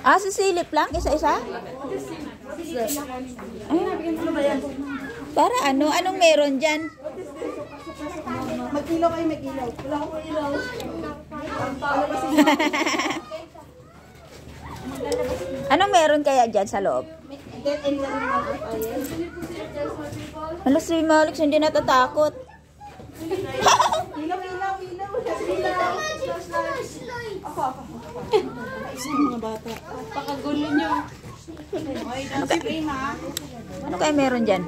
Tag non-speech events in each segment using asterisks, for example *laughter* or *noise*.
Ah, sisilip lang? Isa-isa? Para ano? Anong meron dyan? Mag-ilaw kayo, mag-ilaw. Wala akong ilaw. Anong meron kaya dyan sa loob? Alas si Malix, hindi natatakot. Ilaw. *laughs* Ilaw. Ako, ako. Isa mga bata. Pakagulo nyo. Okay, don't ha? Ano kaya meron dyan?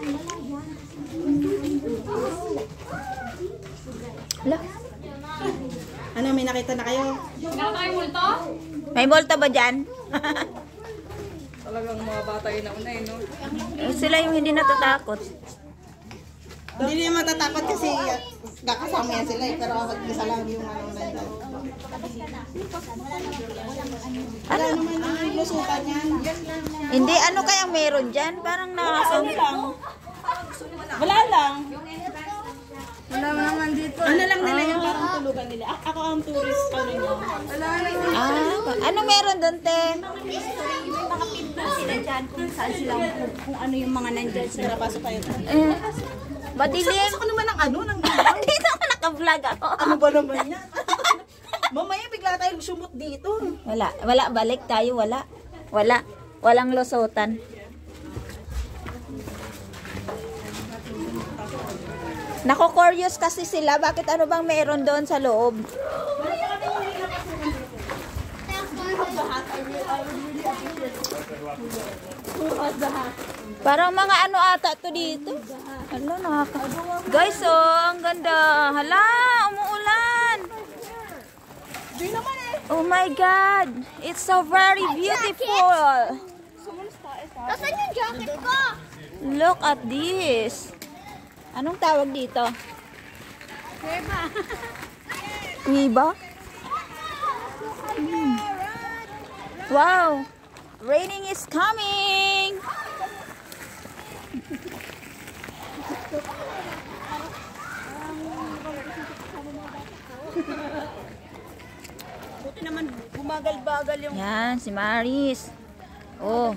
Ala, Ano, may nakita na kayo? may multa ba dyan? Talagang mga bata yun na una eh, no? Eh, Sila yung hindi natatakot. Hindi niya matatakot kasi kakasama yan sila eh. Pero isa lang yung ano nandun. Wala Ano? naman yung lusutan yan. Hindi, ano kayang meron dyan? Parang nakakam... lang. Wala lang. Wala naman dito. Ano lang nila yung parang tulugan nila. A- Ako ang tourist ano nyo. Wala Ah, ano meron doon, te? sila dyan kung saan sila kung, kung ano yung mga nandyan sila. Napasok tayo. Eh, madilim. Ako naman ng ano, ng *laughs* Hindi naman naka-vlog ako. ano ba naman yan? *laughs* Mamaya bigla tayong sumot dito. Wala, wala, balik tayo, wala. Wala, walang losotan. Nako-curious kasi sila, bakit ano bang meron doon sa loob? Parang mga ano ata to dito. Hala, nakaka... Guys, oh, ang ganda. Hala, umuulan. Oh my God. It's so very beautiful. Nasaan yung jacket ko? Look at this. Anong tawag dito? Kuiba. Hmm. Wow. Raining is coming. Naman bumagal-bagal yung Yan, si Maris. Oh.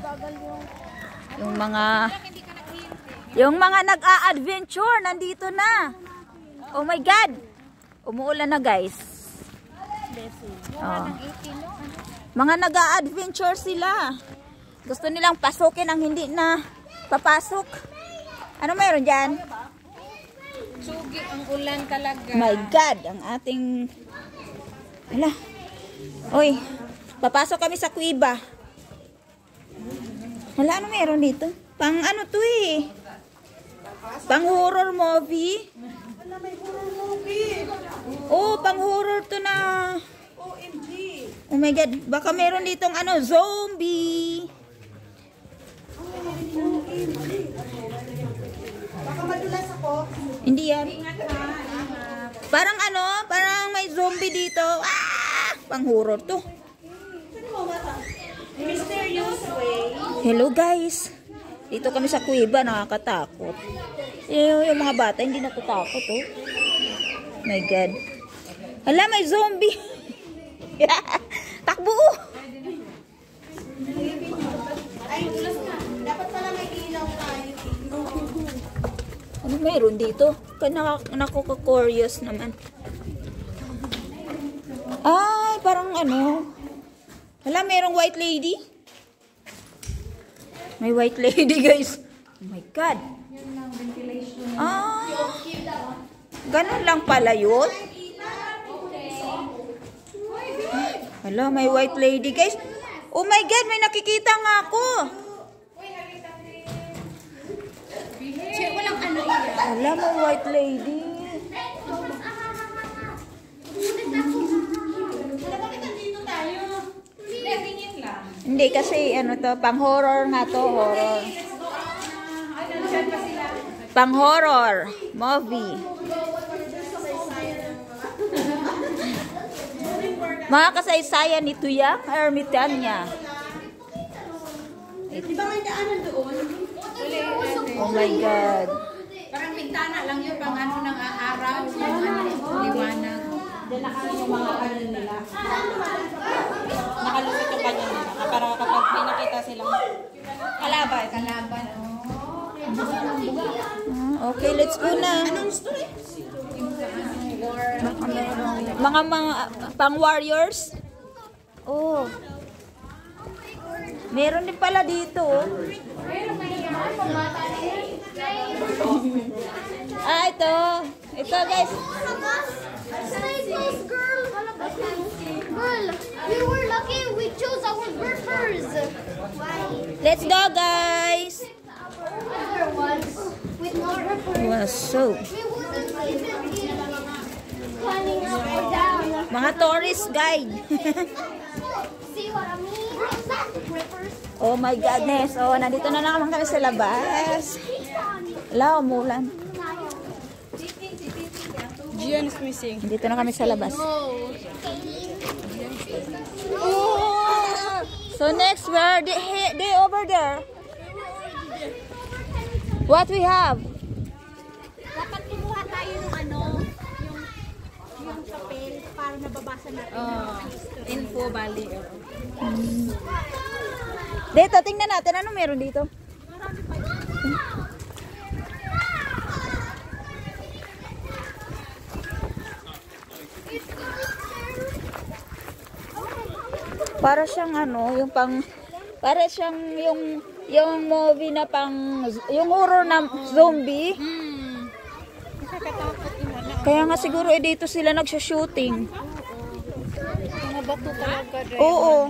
Yung mga yung mga nag-a-adventure nandito na. Oh my God. Umuulan na, guys. Oh. Mga nag-a-adventure sila. Gusto nilang pasukin ang hindi na papasok. Ano meron dyan? Sugi ang ulan talaga. My God, ang ating... Hala. Oy, papasok kami sa kuiba. Hala, ano meron dito? Pang ano to eh? Pang horror movie? Oh, pang horror to na. OMG. Oh my God, baka meron ditong ano, zombie. Baka madulas ako. Hindi yan. Parang ano, parang may zombie dito. Ah! Pang horror to. Hello guys. Dito kami sa kuiba, nakakatakot. Yung, yung mga bata hindi natatakot oh. My God. Hala, may zombie. *laughs* Takbo. oh. Ano meron dito? Nakaka-curious naman. Ay, parang ano. Hala, merong white lady. May white *laughs* lady, guys. Oh my God. Ah. Ganun lang pala yun. Hala, may white lady, guys. Oh my God, may nakikita nga ako. Ano. Hala, may white lady. Hindi kasi ano to, pang horror nga to, horror. Pang horror movie. *laughs* Mga kasaysayan ni Tuyang Ermitanya. Di ba may daanan doon? Oh my God. Parang bintana lang yun, pang ano ng araw, yung ano, liwanag. Diyan nakain yung mga kanin nila. Nakalusot yung kanya nila. Para kapag pinakita silang kalaban. Kalaban, Ah, okay, let's go na. Baka merong- Mga mga pang warriors. Oh. Meron din pala dito. oh. *laughs* ah, ito. Ito guys. Girl. Let's go guys. Wow, so. Mga tourist guide. See what I mean? Rippers. oh my goodness. Oh, nandito na naman kami sa labas. Wala, umulan. Gian is missing. Dito na kami sa labas. So next, where they, they over there? What we have? Dapat kumuha tayo ng ano, yung yung papel para nababasa natin. Oh, info bali. Dito, tingnan natin. Ano meron dito? Para siyang ano, yung pang para siyang yung yung movie na pang yung horror na zombie. Nakakatakot. Kaya nga siguro eh dito sila nagsha-shooting. Mga bato talaga. Oo.